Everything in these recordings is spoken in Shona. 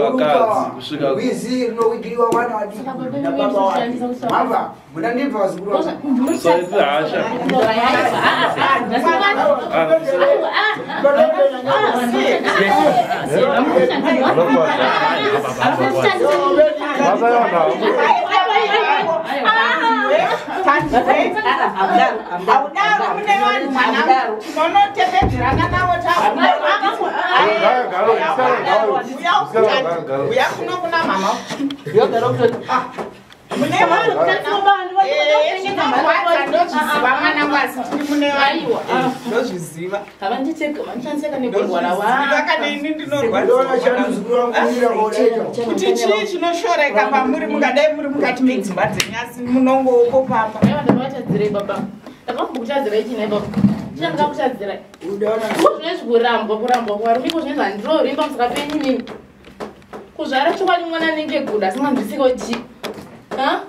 vakadzi kusvika wizi rinowigiriwa wana wadiki nababa wake mava munandibva vazukuru vangu usaiti hasha uyakunokuna mama ndozviziva kanini ndona chani muzukuru wangu kumira kodaita kuti chii chinoshoreka pamuri mungadai muri mukati medzimba dzenyasi munongoko pamba ndakambokutadzirai china ipapo china ndakakutadzirai udaona kuzvinezvi kurambwa kurambwa kwarumi kuzvinezvi handirorimba musaka penyu nini kuzvara chokwadi mwana anenge guda asinganzwisiko chi ha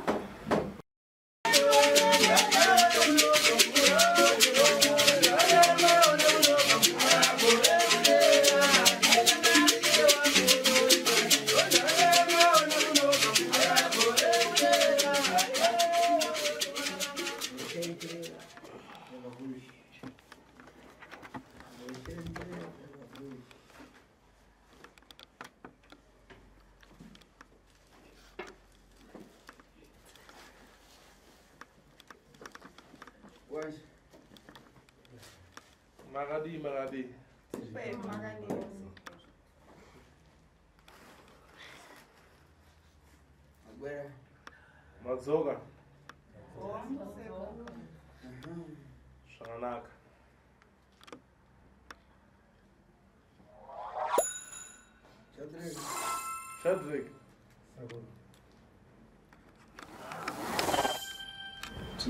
makadi makadi. Madzoka. Zvakanaka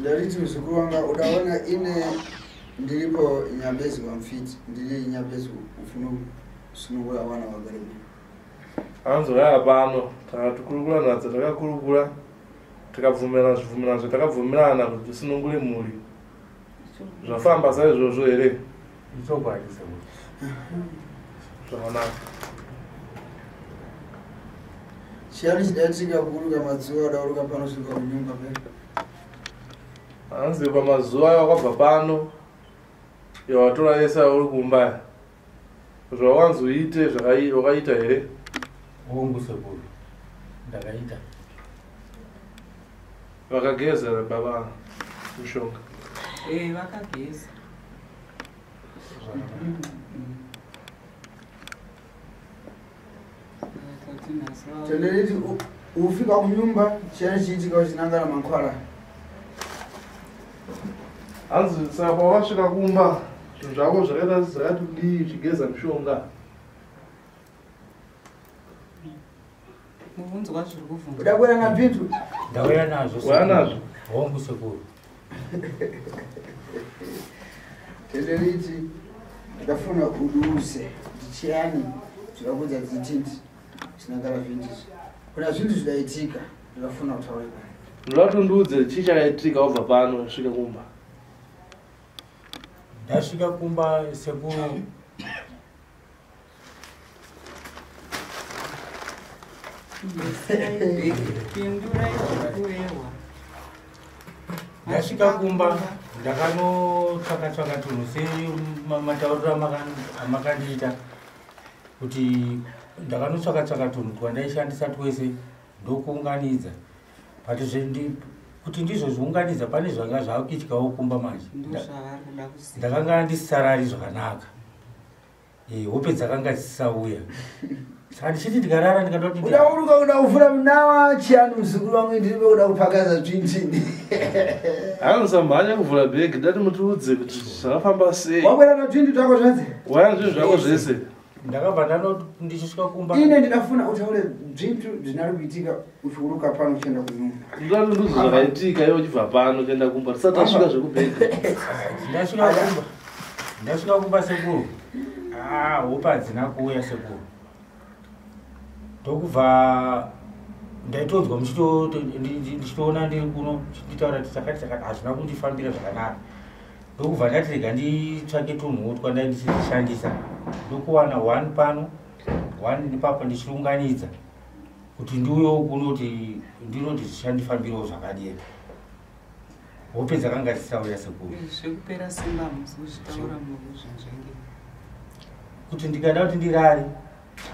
tindariti muzukuru wanga udaona ine ndiripo nyambezi wamfiti ndiri nyambezi ufuna kusunungura wana wagarebe anzorara pano takakurukura nadzo takakurukura tikabvumirana zvibvumirano zvatakabvumirana kuti tisunungure mhuri. Zvafamba saizvozvo here? Zvakanaka. Chiyani chidaitika kuruka madziva adaruka panosvika kunyumba pe hanzi pamazuva awakabva pano yawatora yese uri kumba zvawanzoite zvakai- wakaita here? Ongu sekuru ndakaita. Vakagezera baba mushonga. Vakageza. Tenderiti ufika kunyumba chiyani chiitika uchinangana mankwara hanzi saka pawasvika kumba zvinhu zvako zvakaita zvakati kudii uchigeza mushonga mubvunzwa zviri kuvhunza. Udakwera nabhitu ndauya nazvo Wauya nazvo? hongu sekuru tenderiti ndafuna uduse kuti chiyani zvakakudza dzitindi chinangana vhindizvi kuna zvinhu zvidaitika ndinofuna kutaura pano ndoda kuti ndiudze chii chakaitika wabva pano svika kumba ndasvika kumba zvirikuverwa ndasvika kumba ndakanotsvaka tsvaka tunhu sematauriro amakandiita kuti ndakanotsvaka tsvaka tunhu twandaishandisa twese ndokuunganidza. But kuti ndizozviunganidza pane zvanga zvaakuitikawo kumba manje. Kuda ndakanga ndisarari zvakanaka. Eh, hope dzakanga dzisisauya saka ndichiti ndikarara ndikada kuti uda uruka uda kuvhura munawa chiyani muzukuru wangu ndiripe uda kupakaza twintini anosamhanya kuvhura bhegi dati mutiudze kuti zvakafamba sei. Wakwera natwindi twako zvanzi waya zvinhu zvako zvese ndakabva ndano ndichisvika kumba. Ine ndinafuna utaure bvintu zvinari kuitika uchiuruka pano uchienda kuti ndudzi zvakaitika iwe uchibva pano kuenda kumba. Tisati asvika zvekubhegi ndasvika kumba. Ndasvika kumba sekuru. Ah, hope hadzina kuuya sekuru. Ndokubva ndaitonzwa ndichitoona ndiri kuno nditaura kuti takati takati hazvina kundifambira zvakanaka. Ndokubva ndati rega nditsvake tunhuwo twandai ndichizvishandisa ndokuwana one pano mangwani ndipapa ndichiunganidza kuti ndiuyo kunoti ndinoti zvichandifambirawo zvakadii hope dzakanga dzisitaurira sekuru. Zvekupera simba hamusi kuzvitaura muzvenzvenge kuti ndikada kuti ndirare?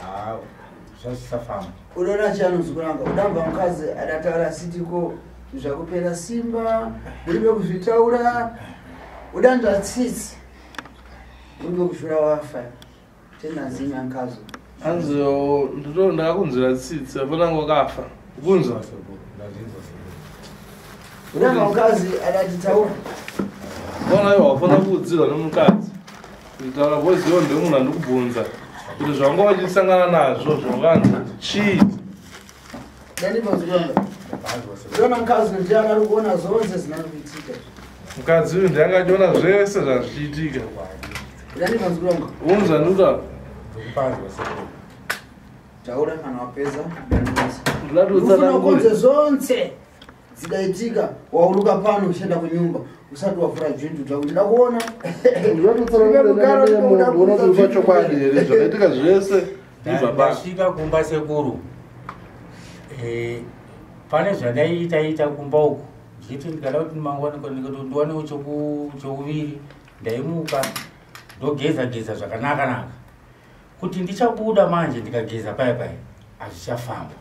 Ha zvazvisafamba unoona chianozikuranga udamba mukadzi adataura sitiko zvakupera simba uribe kuzvitaura? Udanzva tsitsi. Uribe kushura wafa tenazima nkazo. Anziwo ndito ndakakunzira tsitsi apana ngokafa kunzwa sekuru udamba mukadzi adati taura bona iwo wafana kuudzirwa nemukadzi kutaura vozivo ndemunhu andikubvunza kuti zvanga wachisangana nazvo zvakanzi chii dandimazikuranga ndabhanzwa sekuru unoona mukadzi ndiani ari kuona zonse zvinari kuitika mukadzi uyu ndiyangationa zvese zvazvichiitika unzwa ndikutaura ndikupanzwa sekuru taura dandimazi ndilatiudza ufuna kunze zonse dzidaitika wauruka pano uchienda kunyumba usati wavhura dzvindu zvako ndida kuona. Chokwadi here zvakaitika zvese. Ndasvika kumba sekuru. Eh, pane zvandaiita ita kumba uku. Ndichiti ndikada kuti ndiwanewo chokuviri ndaimuka ndogeza geza zvakanaka naka kuti ndichabuda manje ndikageza paya paya hazvichafamba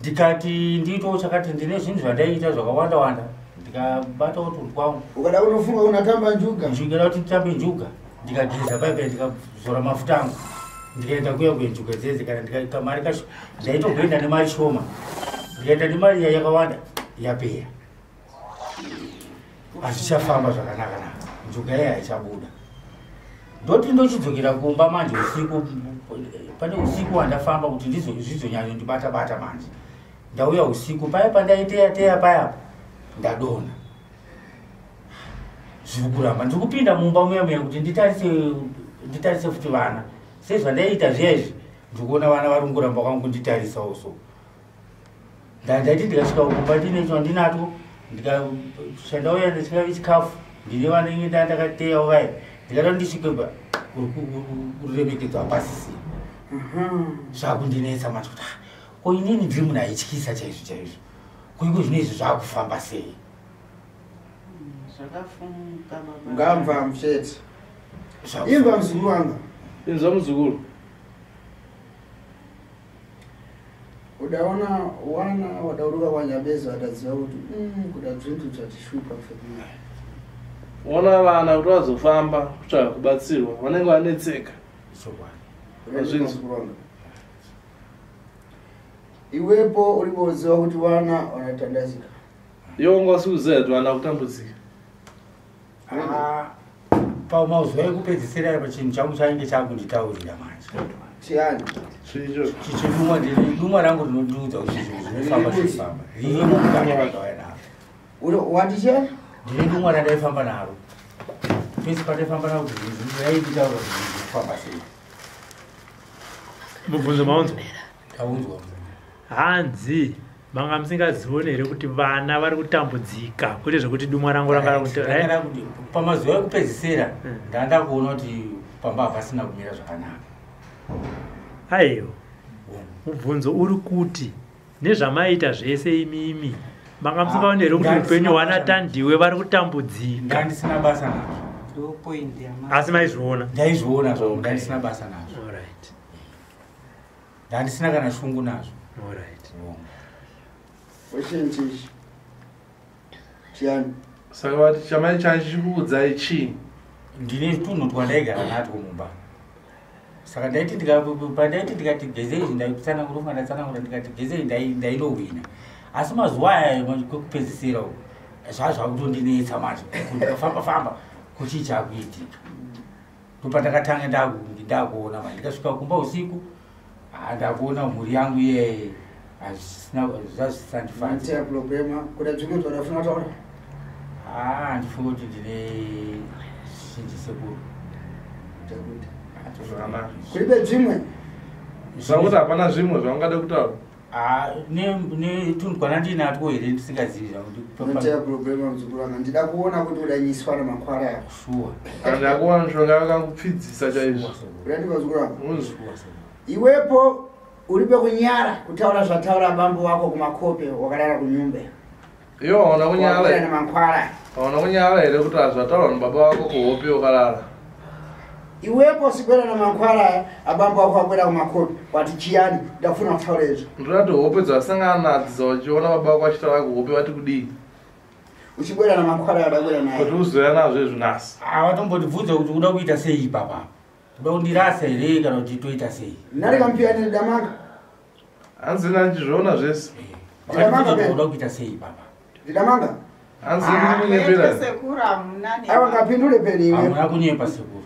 ndikati ndiitowo chakati ndine zvinhu zvandaiita zvakawanda wanda ndikabatawo tunhu twangu ukada kunofunga unatamba njuga? Ndichigada kuti nditambe njuga ndikageza paipa ndikazora mafuta angu ndikaenda kuya kwenjuga dzedze kana ndika- kamari kacho ndaitogoenda nemari shoma ndikaenda nemari iya yakawanda yapera hazvichafamba zvakanaka naka njuga iya haichabuda ndoti ndochidzokera kumba manje usiku pane usiku wandafamba kuti ndizo- zvizonyanya ndibata bata manje. Ndauya usiku paya pandaiteya teya payapa ndadona. Zviri kuramba ndiri kupinda mumba muya muya kuti nditarise nditarise futi vana. Sezvandaita zviya izvi? Ndiri kuona vana vari nguramba kwangu kunditarisawo so nda ndaiti ndikasvika kumba ndine chandinato ndikashandauya ndichingavi chikafu ndine vanenge nda ndakateyawo ndisvike pa kuremekedza hapasisiri zvakundinetsa mati kuti "Ah, ko inini ndiri munhu aityisa chaizvo chaizvo kuiko zvino izvi zvaakufamba sei? Ngamva Zvakufamba- imba muzukuru wanga. Inzwa muzukuru udaona wana wadauruka kwanyabeza wataziva kuti "Mm, kuda zvintu zvatishupa ona vana kuti vazofamba kutsvaga kubatsirwa vanenge vanetseka iwepo uripoziva kuti wana wanatandazika? Iwo ngasi kuziva kuti vana kutambudzika pamazuva ekupedzisira apa chinhu changu chainge chakunditaurira manje. Chiani? Ndiri dumwa rangu rinondiudza kuti zvinhu zvinofamba zvinofamba ririmo muganga vandauya naro. Uri- wati chiani ndine dumwa randaifamba naro. Pese pandaifamba naro rainditaura kuti zvinhu zvinofamba sei? Mubvunzo maunzwa taunzwa. Hanzi manga musingazioni here kuti vana vari kutambudzika? Kwete zvekuti dumwa rangu ranga Rangara kuti pamazuva ekupedzisira Mm. ndanda kuona kuti pamba hapasina kumira zvakanaka. Aiwa mubvunzo uri kuti nezvamaita zvese imimi manga musingaoni here kuti upenyu hwanatandiwe vari kutambudzika. Ndandisina basa nazvo asi maizviona ndaizviona Okay. ndandisina basa nazvo. Alright, ndandisina kana shungu nazvo. Alright. question chichi chiani saka vati chamai changu chichikuudzai chii ndine tunhu twandaigara natwo mumba. Saka ndaiti ndika- pandaiti ndikati gezei ndaitsanangura funga ndatsanangura ndikati gezei ndai- ndainowina asi mazuva aya kwekupedzisira uku zvaa zvakutondinetsa manje. Ndikafamba famba kuchii chakuitika ndopandakatanga ndaku- ndakuona ma ndikasvika kumba usiku ndakuona mhuri yangu iyeye. Problema kuda dzimwe twadafuna taura handifunga kuti ndine zhinji sekuru. Kulibe dzimwe zvakuti hapana zvimwe zvaungada kutaura Ah, ne ne tunhu twanandinatwo here ndisingazivi mantea problema muzukuru wanga. Ndida kuona kuti udanyiswa namakwara yako shuwa kandi akuona mishonga yakangupfidzisa chaizvo. Uda ndi mazukuru shuwa iwepo ulibe kunyara kutaura zvataura bambo wako kumakope wakalala kunyumba. Iyo waona Wakwira kunyala nemankwara waona kunyala here kuti azvataurwa nibaba wako kuhope ukalala iwepo sikwera nemankwara abambo wako akwera kumakope wati chiyani? Ndafuna kutaura izvo ndodati hope dzasangana nadzo vachiona baba wako achitaura kuhope vati kudii uchibwera nemankwara adakwera kuti naye. Uzoya nazvo izvo nhasi awatombondibvunza kuti uda kuita sei ipapa uda kundirasa here kana kuti toita sei? Nari kampiyani ndamanga. Hanzina ndichizviona zvese. Kuti uda kuita sei ipapa ndidamanga. Hanzini Ah, kunyeperani sekuru hamuna ne- aiwa ngapindule peni iwe hamuna kunyepa sekuru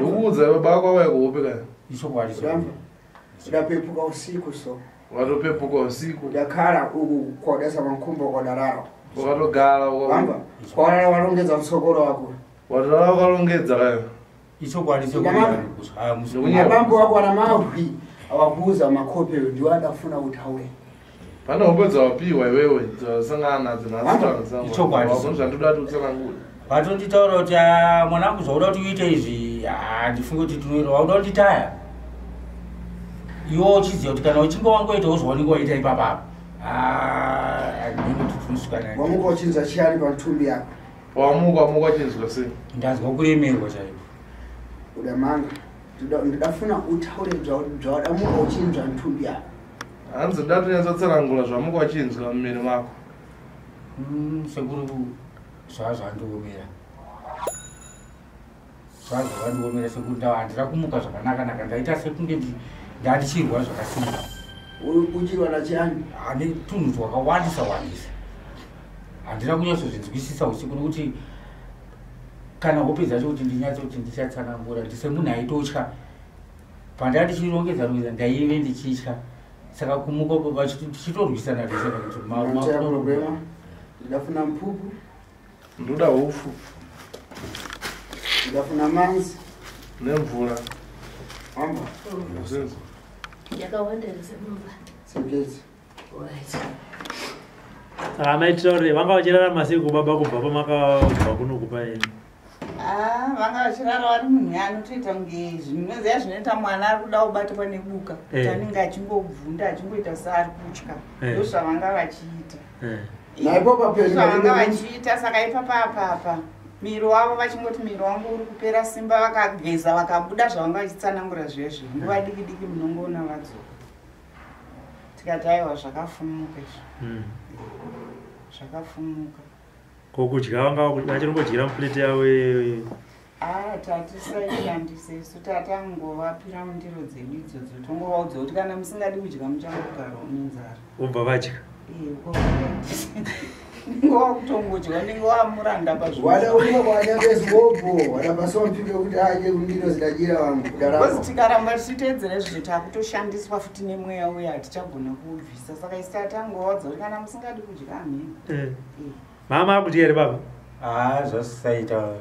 ndikuudza baba wako awaya kuhope kaya ichokwadi Udamva? udapepuka usiku so watopepuka usiku udakhala uku kodesa mankhumbo kodalala wakatogara wamba kwadala walongedza mtsogolo wako watala wakalongedza kaya ichokwadi Ndamanga. Ndikunyema. abambo wako ana mahwi awakuuza makope ndiwo adafuna utaure pane hope dzawapiwa iwewe dzasangana nadzo Ichokwadi. nhasizvandodati watonditaura kuti "Ah, mwanangu zvauda kuti uite izvi. Ah, ndifunge kuti tinoita wauda kunditaya? Iwo uchiziva kuti kana uchinge wangoita uzvaonenge waita ipapapa ndinenge kuti tinosvika naye wamuka uchinza chiyani pantumbi yako? Wamuka wamuka wachinzwa sei? Ndazwa kuremerwa chaipo. Udamanga Ndida- ndidafuna utaure zvawadamuka uchinzwa ntumbi yako. Hanzi dati nyatsatsanangura zvamuka wachinzwa mumiri mako Mm, sekuru zvazvandiomera. Sekuru nda- handina kumuka zvakanaka-naka. Ndaita sekunge ndi- ndandichirwa zvakasimba uchirwa nachiyani ane tunhu twakawandisa wandisa. Handina kunyatsozvinzwisisa usiku nokuti kana hope dzacho kuti ndinyatso kuti ndichatsanangura ndisemunhu aitotya. Pandai ndichirongedza rongedza ndaive ndichitya. Saka kumuka baba tichitorwisana rese kuti ma- ma- Unataka problema? Ndidafuna mpupu ndoda ufu ndidafuna manzi. Nemvura. Wamba zinzo yakawandera semumba. Sengezi. Saka maitira kuti vanga vachirarama sei kubaba kubva pamakabva kunoku paeni Ah, vanga vachirara vari munhu anotoita kunge zvinoziva zvinoita mwana ari kuda kubatirwa nebuka. Kuti Eh. anenge achingobvunda achingoita seari kutya. Eh. ndo zvavanga vachiita. Eh. Naipo papeni zvavanga vachiita saka ipapa apapa miri wavo vachingoti miri wangu uri kupera simba vakageza vakabuda zvavanga vachitsanangura zvezvi nguva diki diki munongoona vadzoka tikati aiwa zvakafumuka izvo Mm. zvakafumuka. Kokudya vanga vachirongodyira mupureti yavo iyoyo a tatisaishandise isu. Tatangovapira mundiro dzedu idzodzo tongovaudza kuti kana musingadi kudya muchangogara nenzara. Vobva vadya ngova kutongodya unenge wamuranda wada uliwa kwanyabezibobho wada pasompike kuti aje kundiro zidajira vangu kudarama tikaramba tichiteedzera izvo takutoshandiswa futi nemweya uya hatichagona kuubvisa. Saka isi tatangovaudza kuti kana musingadi kudya hamheni mama akudya here baba. Haa zvasisaita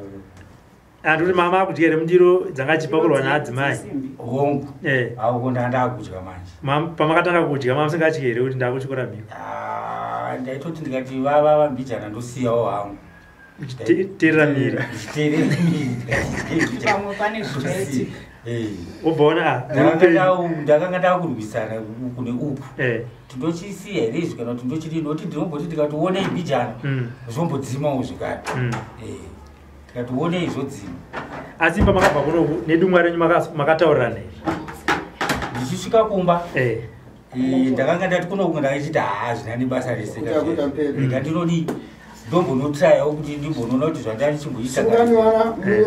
handikuti mama akudya here mundiro dzanga chipakurwa naadzimai. Hongu. Eh. auko ndandakudya manje. Mam- pamakatanga kudya mama musingatyi here kuti ndakutyora mhiko? Ah, ndaitoti ndikati vava vambijana ndosiyawo hangu. Terera miri pamwe pane zvichaitika Eh. wobvaona Ndakanga ndau- ndakanga ndakurwisana uku neuku Eh. tindochisiya here izvi kana kuti ndochidii nokuti ndinomboti ndikatiwonei mbijana zvombodzimawo zvikari Eh. tikatiwonei zvodzima asi pamakabva kunoku nedumwa renyu maka- makataurirana here ndichisvika kumba Eh. eh, ndakanga ndati kunoku ndakachiti haa zvinani basa rese Utakuta mpeni. ndinodii ndombonotrayawo kuti ndimbonoona kuti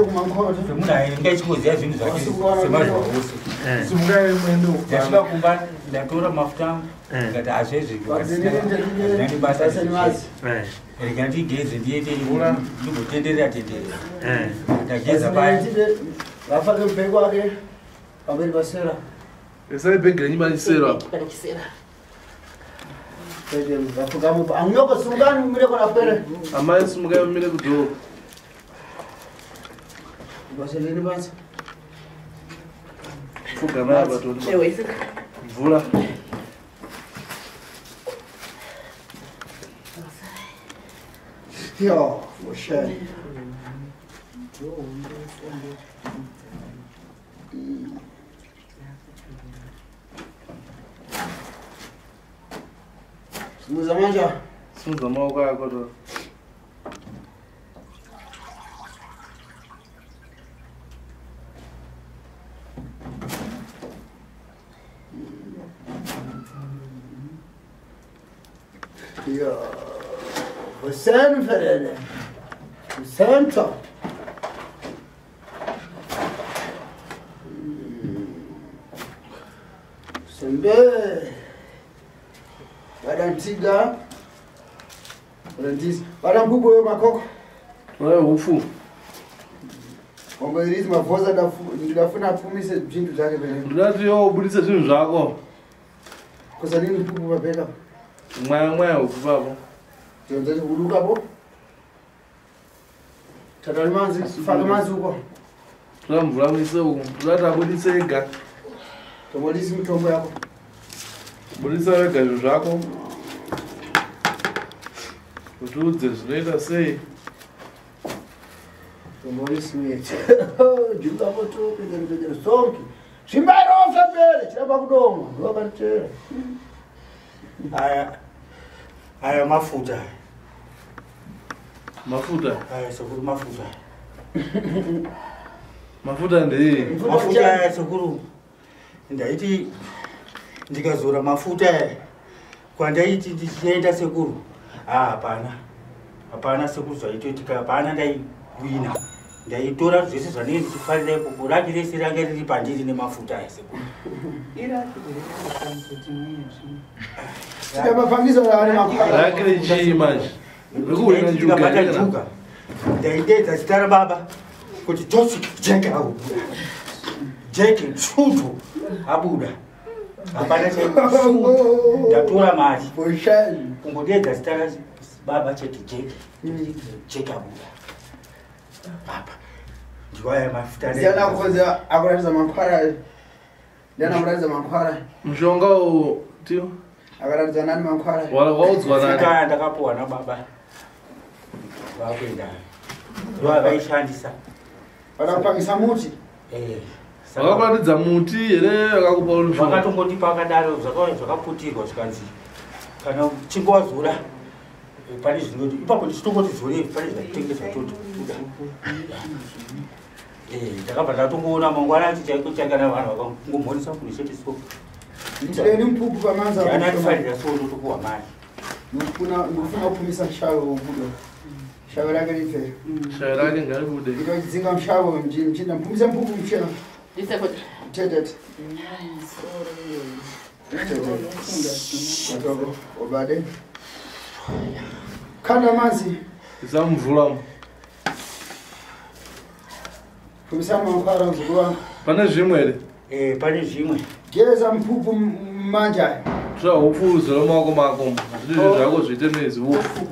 kumankoto semunhu ainge achingoziva zvinhu zvake Wasungwana semazuva kuno. ose simukai mwende ndasvika kumba ndatora mafuta angu. Ndikati hazvezvi Badzinini basa. Eh. rega ndigeze ndiende Mvura. ndimbotenderera tenderera Eh. ndageza paya. vafake mubheki wake pamberi pasera isai bhegi renyu maisero vafukamupa amuyoko sungani mumire kona pere amai simukai mumire kudhoo basa lini basa fuganai patoni 哟，我晒。你什么去啊？送什么过来？过头。哟。Sen för det. Och sen så. Sembe. Vadantiga. Vadantiza. Vadambuko yo makoko. oya upfu Wambairizi mavhoza ndafu- ndingafuna apfumise zvintu zvake pene. ndinati yo ubudise zvinhu zvako Kosa nini pupu papeka. mwaya mwaya upfu papo Tionze kudukapo. Tatari manzi, faka manzi uko. tora mvura muise uku ndinati abudise ega Tomodisi mitombo yako. budisa wega zvinhu zvako kuti udze zvinoita sei pegere pegere sonki. Zvimbairova mbere chiramba kudoma. Ndokatera. aya aya mafuta mafuta? Aya sekuru mafuta. Mafuta ndei mafuta aya sekuru ndaiti ndikazora mafuta aya kwandaiti ndichienda sekuru. A hapana. Hapana sekuru zvaitoitika. Hapana ndaiwina ndaitora zvese zvanenge ndichifarira ikoko. Raki rese range riri pandiri nemafuta aya sekuru rakire chii manje njuga ndaidedza zita rababa kuti joseph jeke aubuda jeke tsutu abuda. Hapana chaisungu ndatora mari kungodedza zita rababa chete jeke jeke abuda. Baba ndiwaya mafuta Siana kukonza akuratidza makwara. Ndiana kuratidza makwara. mushonga uyu tio? Akaratidza nani makwara. nani? Sika ndakapuwa nababa bagenda lwa bayishandisa vakapangisa muti vakakwaridza muti here vakakupa vakatongoti pakadaro zvakaputirwa zvikanzi. Kana chingova zura eh, pane zvinoti ipapo ndichitongoti zurei pane zvatitengesa totoda eh, ndakabva ndatongoona mangwana acho chaiko chakana vanhu vakangomhonesa kune chete so ndiri mupupu pamanza anatifarira so totopuwa mari? Ndofuna kupfumisa sharo wobuda. Shawe rake ripfe. shayo rake ngaribude Ndinodzinga mushawe mjini mchina mpfumisa mpupu mchina. Tetete. Matoko. Obade. Kanda manzi. isamvulamu Pfumisana makwara mzukuru wangu. pane zvimwe here Eh, pane zvimwe Geza mpupu manja. tora upfu uzore maoko mako hadi zvinhu zvako zviite mezi upfu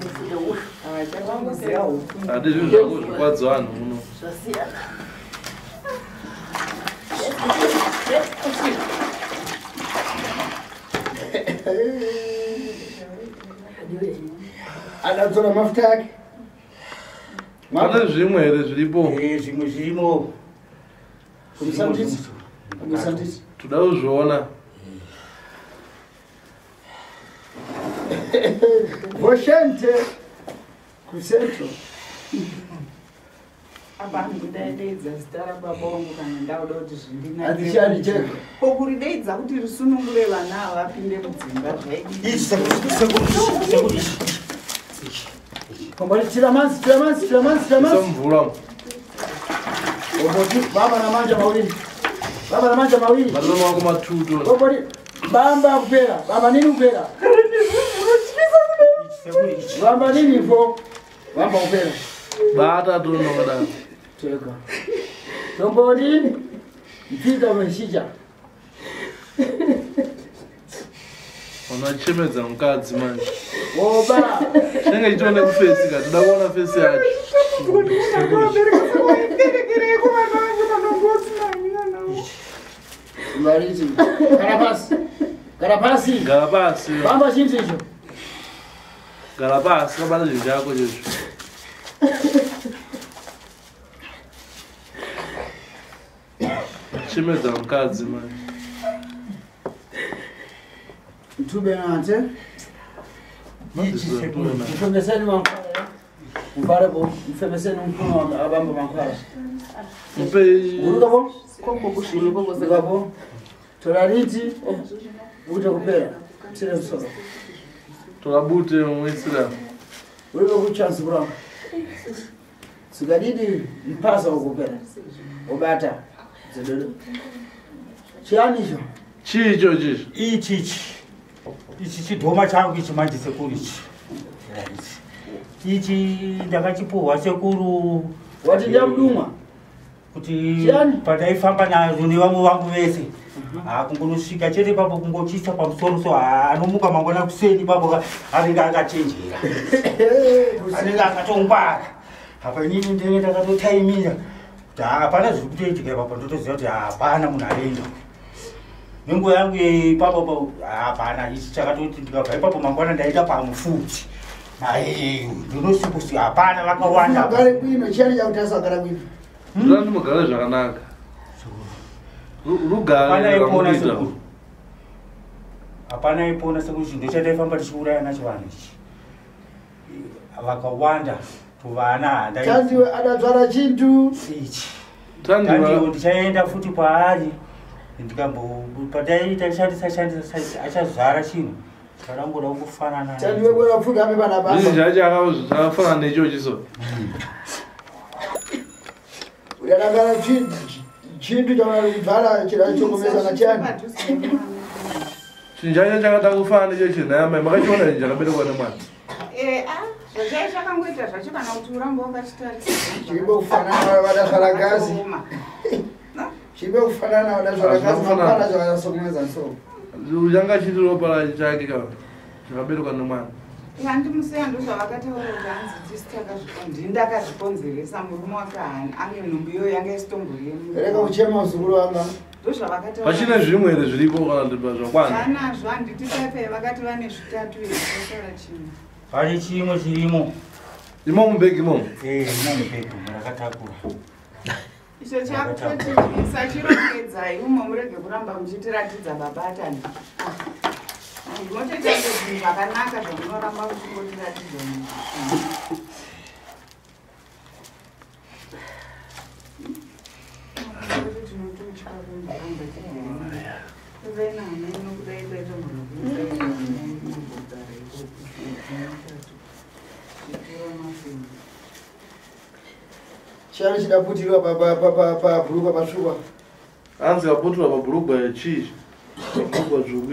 hadi zvinhu zvako zvikwadza vanhu muno Adadzora mafuta yake. pane zvimwe here zviripo zvimwe zvirimo toda kuzviona Voshente. Kusentro. abangudaidedza zita rababa wangu kana ndauda kuti Adzishandi cheko. zvindinapokurideidza kuti risunungure vana ava vapinde mudzimba baba. Baba matutu bamba kupera. Baba nini kupera? Bamba nini ifo? Bamba kupera. bata tonokadaro Cheka. Kombori mpika meshija. unachemedza mukadzi manje Oba. chinenge chitione kufesi ka toda kuona fesi yacho navo Mariti. Karapasi. Karapasi. gara pasi Bamba chintu icho. Gara pasi kabata zvinhu chako chezvo chemedza mukadzi manje mtube nante Madzisira tuna. mfembeseni mankhwala mfarepo mfembeseni mfuno wanga abamba mankhwala Mpe urikapo Koko kushini koko saka. urikapo tolaliti ukuta kupera msire msoro tolabute mwisira. urike kuchansi kuramba sikadidi mpasa ukupera. Ubata zidodo chiyanicho Chicho chicho. ichi ichi. Ichi chidhoma changu ichi manje sekuru ichi. Ichi ndakachipuhwa sekuru. Wati ndiyamdumwa kuti Chiyani? pandaifamba nazvo nevamwe vangu vese kungonosvika chete papo kungochisa pamusoro so anomuka mangwana kuseni papo anenge akachenjera. Anenge akatongwara. Apa inini ndenge ndakatotaimira. Kuti ha, hapana zviri kutoitika ipapo. Ndotoziva kuti hapana munhu aenda nenguva yangu ipapo hapana ichi chakatoti ndikabva. Ipapo mangwana ndaenda pamwe futi ai ndinosvikosi hapana vakawanda. Agare bwino chiyani chakuti asagara bwino Zvandi mugare zvakanaka. Ru- Rugare hapana ipona rakamuita. sekuru hapana ipona sekuru chinhu chandaifamba tichiuraya nacho vanhu ichi. Vakawanda tuvana handai tandiwe adadzvara chintu. Ichi. Tandiwo ndichaenda futi paari. Ndikambo padaiita shandisa achazvara chinhu. Chakangoda kufanana tandiwe bwera pfugame pana bamba zvacho zvakafanana nechochi so. uyadangana chintu chakudzvara chirachokomesana chiyani? Chinhu chacho chakada kufanana nechochi nhayamai makachiona izvi chakaberekwa nemwana. zvachai chakangoita zvacho kana kuti uramba chiribe kufanana vadadzvara gazi chiribe kufanana vadadzvara gazi Hazvina mapana zvakasomweza so. Changa chiri ropa ra- chake ka chakaberekwa nemwana. kandi musi yandozvavakataura kuti ndakazvikonzeresa murume wakahani ange nhumbu iyoyo yanga isitombo yenu rega kuchema muzukuru wanga pachine zvimwe here zviripo kana zvakwana anazvo handiti paipai vakati vane zvitatu etaura chimwe. Pane chimwe chirimo. Imo mubhegi imomo mubhegi rakatakura. Icho chakutoti musachirongedzai umo murege kuramba muchitiratidza babatani. Ndinotoita zvinhu zvakanaka zvamunoramba muchingotiratidza chiyani chidaputirwa pabhurukwa patsvuka Hanzi kaputirwa pabhurugwa chii. Pabhurugwa dzvuku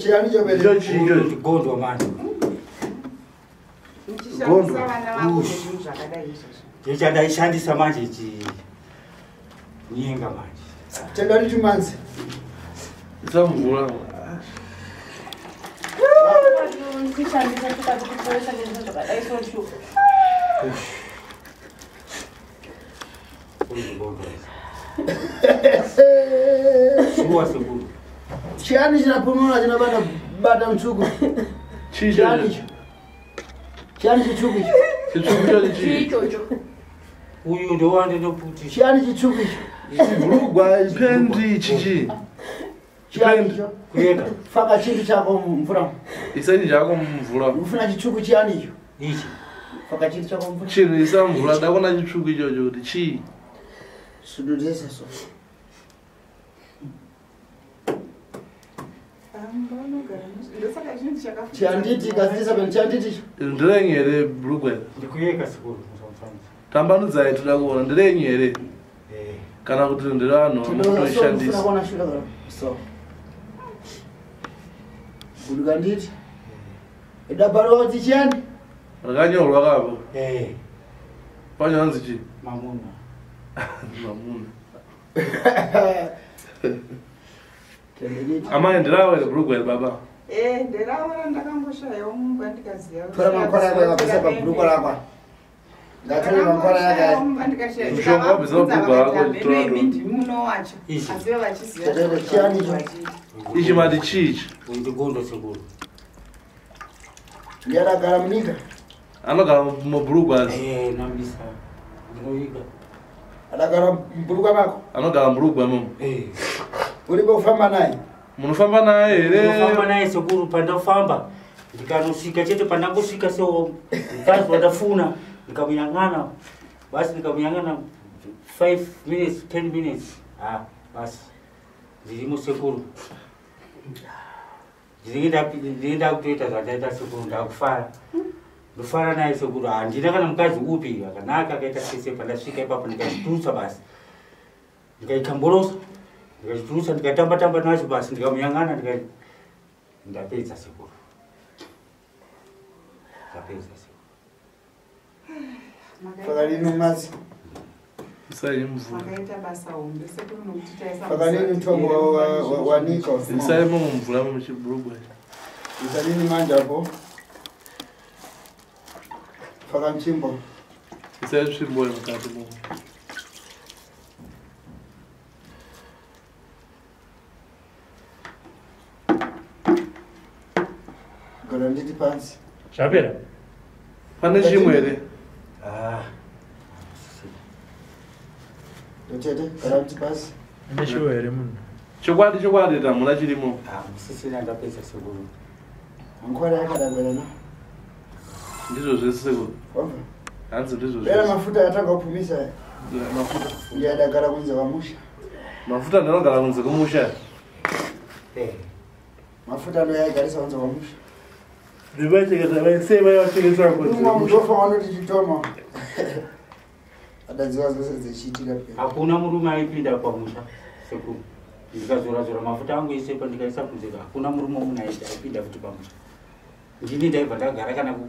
chiyani ndigondwa manje izvozvo ndichandaishandisa manje ichi nyenga manje tengati tumanzi Isa mvura. ndichishandisa tikati kuporesa nezvinhu zvakadai sochuka shuwa sekuru chiyani chinapunura chinabata bata mtsvuku Chii chiyani chitsvuku icho Chitsvuku chochi chii. chiichocho uyu ndowandinoputi chiyani chitsvuku icho Bhurugwa ipendi chichi. chiyani icho kuenda faka chintu chako mvura. Isa chinhu chako mumvura. ufuna chitsvuku chiyani icho ichi. Faka chintu chako mvura. Chinhu isa mvura ndakona chitsvuku ichocho kuti chii. sududesa so chanditi kazitisa pano chanditi nderenyu here bhurugwera ndikuyeka sikuru tambanudzai toda kuona nderenyu here kana kuti nderevanhu vamutoishandisa guduka nditi idabharova tichiyani rakanyorwa kapo eh. panyonzi chii mamuna. Mamuna. Amai ndirawo here bhurugwa iri baba. Eh, nderavo randakangoshayawo mumba ndikaziva tora makwara yako yakabvisa pabhuruko lakwa ngatore makwara yaka Mushonga wabvisa pabhuruko rako, wacho. Ichi. mati chichi ndigundo sekuru ndiyadagara munyika anogara mubhurugwazi Eh, nambisa. Ndinoviga adagara mubhurukwa mako? Anogara murugwa momo uripo kufamba naye? Munofamba naye ndinofamba here naye sekuru pandafamba. Ndikanosvika chete pandangosvika sewo mukadzi wandafuna ndikamuyang'ana basi ndikamuyang'ana 5 minutes 10 minutes. Ha basi ndirimo sekuru. Ndinge ndakutoita zvandaita sekuru ndakufara. Ndofara naye sekuru. Handina kana mukadzi upi? Akanaka akaita sese pandasvika ipapo ndikachitutsa basi. Ndikaitamborosa ndikachitutsa ndikatamba tamba nacho basi ndikamuyang'ana ndika ndapedza sekuru. Ndapedza sekuru. Nokuti taisa pakalini wa- wanika isai momo mvura muchibhurugwa. Isalini manjapo faka mchimbo isai svimbo mukati momo gara nditi pansi zvapera. Pane chimwe here Ah, ndotete gara nditi pansi ane shuwo here munhu? Chokwadi chokwadi tamuna chirimo. Ah, musisina ndapedza sekuru. Mankwara yakadagwerana ndizvo zvese sekuru. Hanzi ndizvo zvese. mafuta atanga kupumisa mafuta. Ndiyadagara kunze wamusha mafuta ndinogara kunze kwemusha Eh, mafuta ndo yaigarisa kunze wamusha ndivachengeta vaisei umwa mutofa wanoti chitoma adadziwa zvose dzichiitira pera hakuna murume aipinda pamusha sekuru ndikazorazora mafuta angu ese pandikaisa kunze hakuna murume munhu aipinda futi pamusha ndini ndaibva ndagara kana ku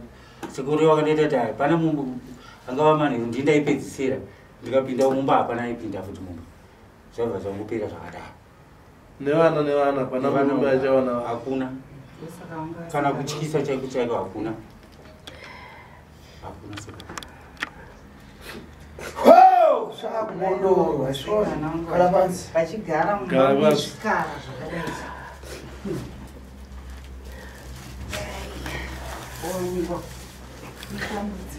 sekuru wakandaita kuti hai pana mumbu angava manheru ndini ndaipedzisira ndikapinda mumba hapana aipinda futi mumba zvaibva zvangopera zvakadaro nevana nevana pana murume achawana hakuna kana kutyisa chaiko chaiko hakuna? Hakuna zvakumondo kala pansi vachigara Gara pasi. muzvikara zvakadai. Ongo mutambudzi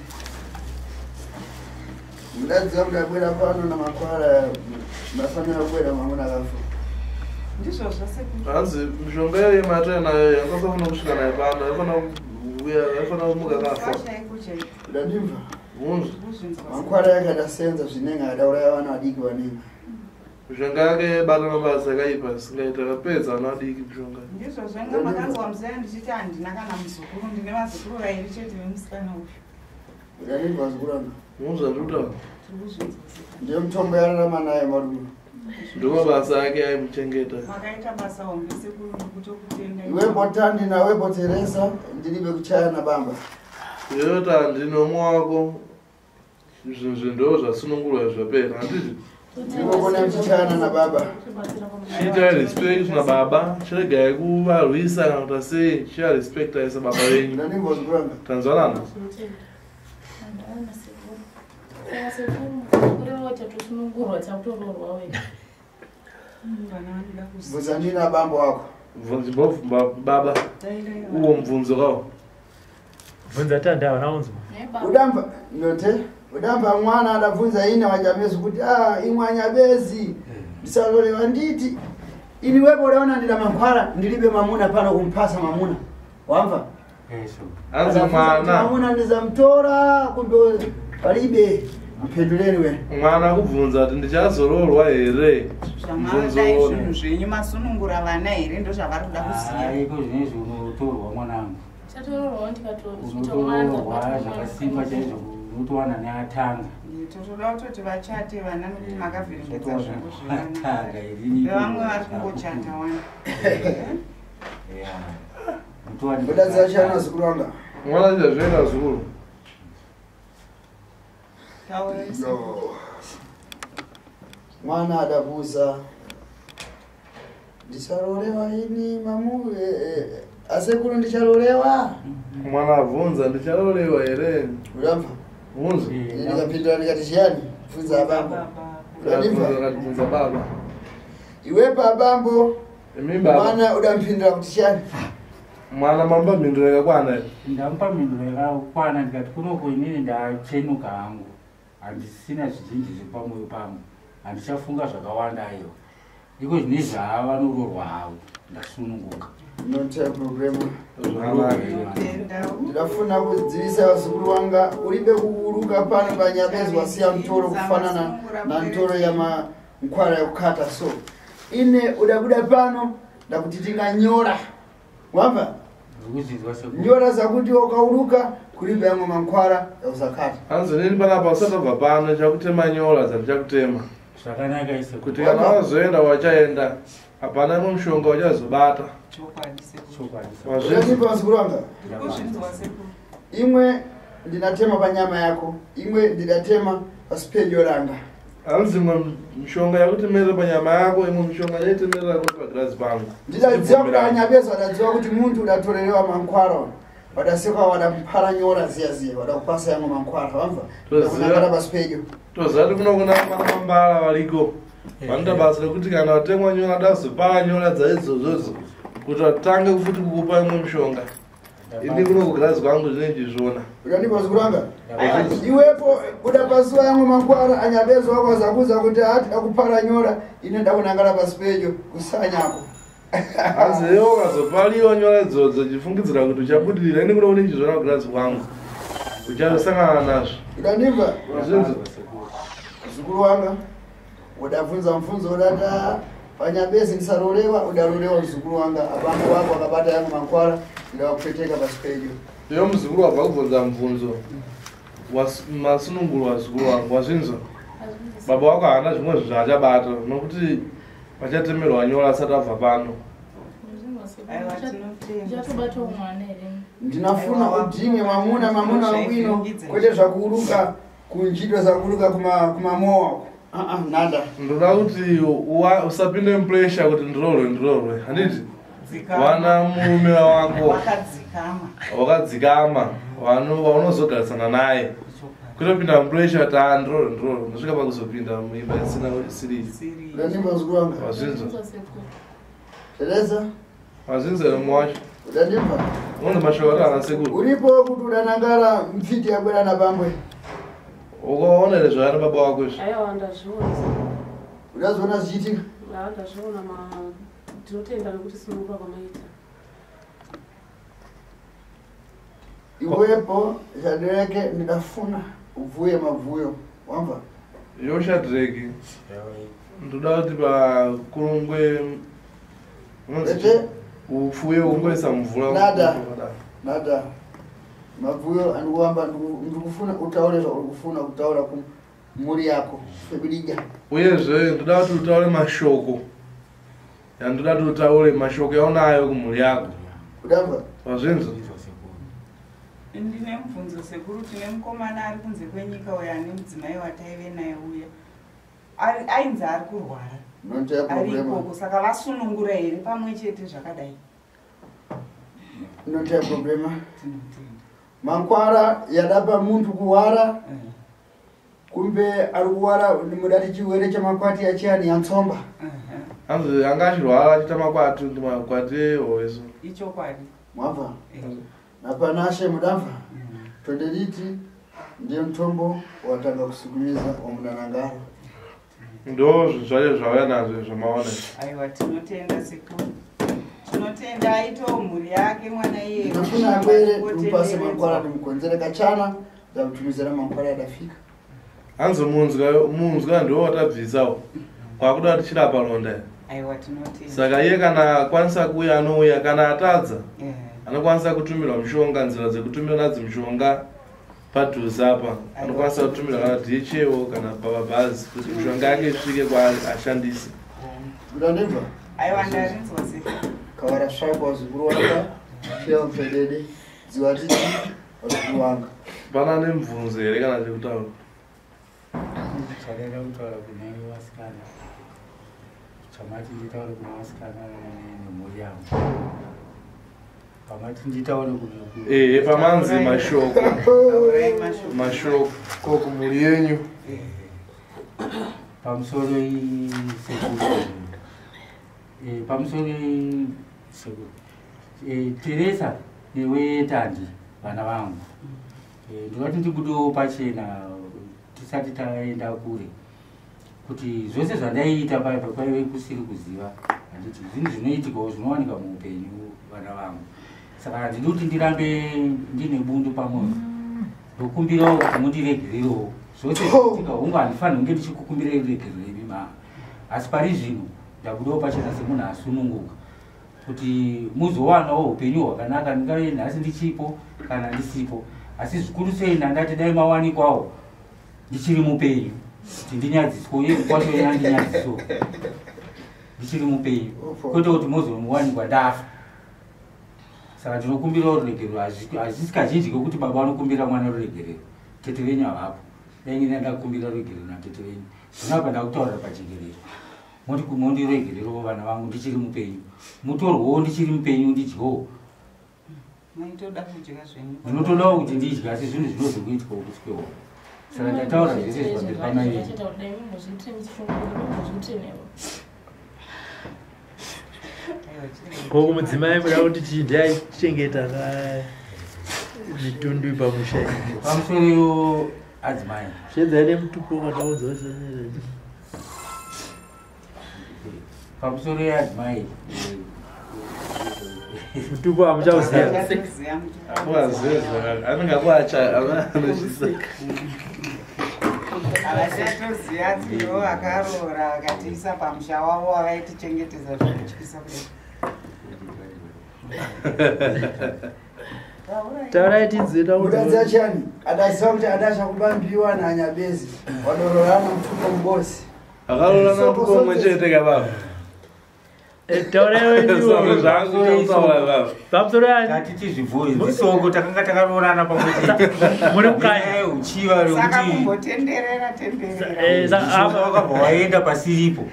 mudadziwa mudabwera pano namakwara mafanira kubwera mamuna akafa ndizvo zvose hanzi mishonga yemata nayo yangasafana kusvika naye pano yaifana kuuya yaifana kumuka kafa. munzvi kuzvinzwa makwara yakadasenza zvinenge adauraya vana vadiki vanenge. Mishonga yake yaibata mabasa akaipa singaita akapedza ana adiki mishonga. Ndizvo zvenga makanzwa musaya ndichiti handina kana muzukuru ndine vazukuru vairi chete vemusikana uyu? Munzvi andikutaura tiri kuzvinzwa. Ndiyo mutombo yararama naye marume ndo mabasa ake aimuchengeta makaita basa hombe sekuru nekutokutenda iwepo tandi nawepo teresa ndiribe kuchaya nabamba yota ndinomwe wako zvinhu zvindo zvasunungurwa zvapera handizvi ndivokona kuchichayana nababa chiitai respect nababa chiregai kuvarwisa kana kuti sei chiarespectai sababa venyu tanzwanana? Tatosunungurwa takutororwa wega vana vanoda kuziva bvunzani nabambo wako mbobvumba baba. Uwo mubvunzo kawo bvunza tandi havana unzwa udamba note udamba mwana adabvunza ine wanyabezi kuti a imwe anyabezi ndisaloleva nditi. Ini wepo udaona ndina mankhwala ndilibe mamuna pano kumpasa mamuna. Wamva? Eh, sekuru hanzi Adabvunza kuti mwana mamuna ndizamtora kumbe palibe mphenduleni we mwana akubvunza kuti ndichazororwa here? Zvinhu zvenyu masunungura vana here? Ndo zvavari kuda kuziva aiko zvinezvi unotorwa mwanangu? Unotorwa zvakasimba chaizvo unotowana neatanga. Totoda kutoti vachate vana nokuti makavhiringidza zvinhu zvevana. atanga irini vevamwe vari kungochata wana udadziwa chana zukuru wanga? Mwana chazvoenda zukuru Yo. mwana adabuza. Ndichalolewa ini mamu eh, asekuru ndichalolewa mwana abvunza ndichalolewa here ulamva bvunzo ndikapindura ndikati chiyani bvunza abambo akatibvunza baba. iwepo abambo imi baba. Mwana udampindura kuti chiyani mwana yakakwana here ndamupa mhinduro yakakwana ndikati kunoko inini ndachenuka hangu handisina zvizhinji zvepamwoyo pangu handichafunga zvakawanda iyo. Iko zvine zvava nororwa havo. Ndasununguka. Tenda. ndinofuna kudzivisa vazukuru vanga ulibe kuuruka pano panyabezo wasiya mtoro kufanana na ntoro ya mankwara yekukata so ine udabuda pano ndakuti tinganyora wamva nyora zakuti ukauruka kulibe yamwe mankwara yakusakata hanzi nini panapa usatabva pano chakutema nyora dzandichakutema zvakanaka ise kuti kana wazoenda wachaenda hapana imwe mushonga wachazobata. Chokwadi sekuru. chokwadi wazvinzi vazukuru vanga Ndiri kuzvinzwa sekuru. imwe ndinatema panyama yako imwe ndinatema pasipejo ranga hanzi imwe mishonga yakutemerera panyama yako imwe mishonga yaitemerera kuti pagirazi pangu ndidadziwa kuti anyabezo adadziwa kuti muntu udatorerewa mankwara ona wadasekwa wadampara nyora ziya ziya wadakupasa yamwe mankwara wamva Toziva. kunangana pasipejo tozati kuno kuna mambala variko vanoita basa rekuti kana watemwa nyora dazopara nyora dzaidzozodzo kuti vatange futi kukupa imwe mishonga ini kuno kugirazi kwangu zvinenji zviona udandipa ranga iwepo udapasiwa yamwe mankwara anyabezo wako azakuza kuti ati akupara nyora ine ndakunangana pasipejo kusanyako hanzi iwo ukazopariwa nyora idzodzo chifungidzira kuti uchabudirira ini kuno kunenji zviona kugirazi kwangu. Uchasangana nazvo. Udandimva zvinzi zukuru wanga udabvunza mubvunzo udata panyabezi ndisarolewa udarolewa mzukuru wanga abambo wako akabata yangu mankwara ndawakupeteka pasipejo iyo muzukuru wabva kubvunza mubvunzo was- masununguro wazukuru wangu wazvinzwa? Baba wako haana zvimwe zvaachabata nokuti vachatemerwa nyora asati abva pano. Ndinafuna udhinge mamuna mamuna wabwino kwete zvakuuruka kunjidwa zakuuruka kuma- kumamowa wako. Aa nada. Ndoda kuti usapinde mupuresha kuti ndirorwe ndirorwe handiti. Wana murume wako Wakadzikama. waunozogarisana naye. Kutopinda mupuresha kuti a ndirorwe ndirorwe ndosvika pakuzopinda muimba isina siriri Siri. udandimva zukuru wanga wazvinzwa nemwe wacho unondi mashoko ana sekuru. Uripo kuti udanangara mfiti yabwera napambwe ukaonere zvayana baba wako izvi? Udazoona zvichiitika ndinotenda nekuti simuka kwamaita iwepo chadereke ndidafuna ubvuye mabvuyo. Wamva? Yoshadreki ndoda kuti pakurungwe ete upfuye ungoisa mvura Nada. nada. Mabvuyo andikuamba ndikufuna utaure zvauri kufuna kutaura kumhuri yako febidiga uyezve ndoda kuti utaure mashoko yandoda kuti utaure mashoko yaunayo kumhuri yako. Udamva wazvinzwa? Ndine mubvunzo sekuru tine mukomana ari kunze kwenyika uyo ane mudzimai wataive naye uya. Ari- ainzi ari kurwara. Ari problema ikoko saka vasunungura here pamwe chete zvakadai? Nontaya problema mankwara yadapa muntu kuwara? Eh. kumbe ari kuwara mudati chiwere chamakwati yachiyani yatsomba Aha. Hanzi anga achirwara achiita makwati ndi makwati ehoweso. Ichokwadi mwabva. Eh. napanashe mudamva. Mm. tonderiti ndiye mutombo watanga kusukumiza wamunanangara ndo zvacho zvauya nazvo zvamaona aiwa tinotenda sekuru. Tinotenda aitawo mhuri yake mwana iye. Ndinofuna apere ndimupase mankwara ndimukonzere kachana ndamutumizira mankwara adafika. Hanzi munzwa munzwa ndo watabvisawo kwakuda tichirapa ronda aiwa tinotenda saka iye kana akwanisa kuuya anouya kana atadza Eh. anokwanisa kutumirwa mushonga nzira dzekutumira nadzo mushonga padhuze apa anokwanisa kutumirwa kana dhichewo kana pababhazi kuti mishonga yake isvike kwaari ashandise kudandimva aiwa ndarinzwa sekuru kawara svakwa wazukuru wanga shewa mfedede dziwa titi wazukuru wanga pana nemubvunzo here kana chekutaura chadaida kutaura kune vasikana chamati nditaure kuna vasikana nemhuri yangu pamati nditaure ehe pamanzi mashoko. Mashoko. kumhuri yenyu. Pamusoro Eh, pamusoro Eh, teresa newe tandi vana vangu. Eh, ndinoti ndibudewo pachena tisati taenda kure kuti zvose zvandaiita paipa kwaive kusiri kuziva handiti zvinhu zvinoitikawo zvinowanika muupenyu vana vangu. Saka handidi kuti ndirambe ndine bundu pamwoyo. Ndokumbirawo kuti mundiregererowo zvose zviitika hunge handifaniri kunge ndichikukumbirai uregererei ma. Asi pari zvino ndabudawo pachena semunhu asununguka kuti muzowanawo upenyu hwakanaka ndingave nhasi ndichipo kana ndisipo. Asi zvikuru sei ndangati dai mawanikwawo ndichiri mupenyu kuti ndinyadziswe uye kwacho ina ndinyadziso. Ndichiri mupenyu. Kwete kuti mozomuwanikwa ndafa. Saka ndinokumbirawo ruregerero hazvisi kazhinji kekuti baba vanokumbira mwana ruregerero tete venyu havapo daingina ndakumbira ruregerero natete venyu. Zvino apa ndakutaurira pajekerero moti mondiregererowo vana vangu ndichiri mupenyu. Mutorwewo ndichiri mupenyu ndidyowo ndinotodawo kuti ndidya asi zvinhu zvinozokuitwawo kutyewo saka ndataura zvese zvipamberi pamai venyu koko mudzimai muda kuti chii? Ndiaichengeta ka mitundu pamusha iyi. Pamusoro adzimai. Zvedzai nemutupo wakataudza pamusoro yeadzimai. Mutupo akuazezva anenge akuacha anochisa havachatoziva dzivo vakaroora vakatiisa pamusha wavo wavaitichengetedza zvekutyisa kudai. Taurai tinzwe mudadzi achani adaziva kuti adasha kubambiwa nanyabezi wadororana mutupo mubosi. Akarorana tuko umwe chete kababa taurai wenyu. Zvangu zvautaura baba pamusoro yanyu tati tizvibvunzisoko takanga takaroorana muri kukanya uchiva saka rekuti kumbotenderera Eh, wakabva waenda pasiripo.